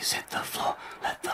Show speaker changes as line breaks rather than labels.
bodies hit the floor. Let the